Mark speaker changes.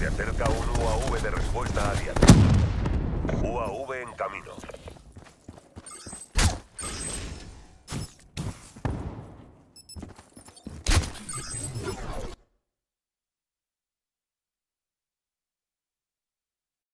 Speaker 1: Se acerca un UAV de respuesta aliada. UAV en camino.